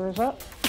Is up.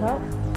tchau.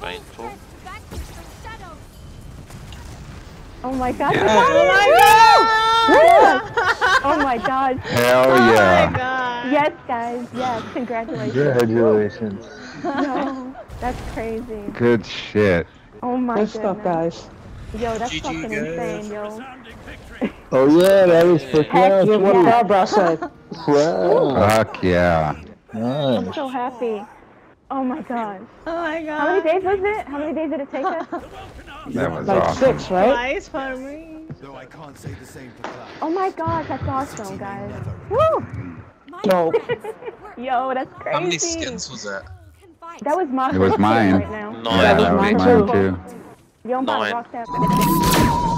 Painful. strength to vanquish those shadows. Oh my oh god. Oh my god. Hell Oh yeah. my god. Yes, guys. Yes. Congratulations. Congratulations. No, that's crazy. Good shit. Oh my god. Good stuff, guys. Yo, that's GG, fucking guys. insane, yo. Oh yeah, that was for Heck class. Yeah, what Yeah. Barbara Fuck yeah. I'm so happy. Oh my god. Oh my god. How many days was it? How many days did it take us? That was Like awesome. six, right? Twice for me. Though I can't say the same for class. Oh my god, that's awesome, guys. Woo! My No. Yo, that's crazy. How many skins was that? all can fight. That was my It was mine. Right now. Nine. Yeah, that was mine mine too. too. Yo, I'm about to Nine. rock that.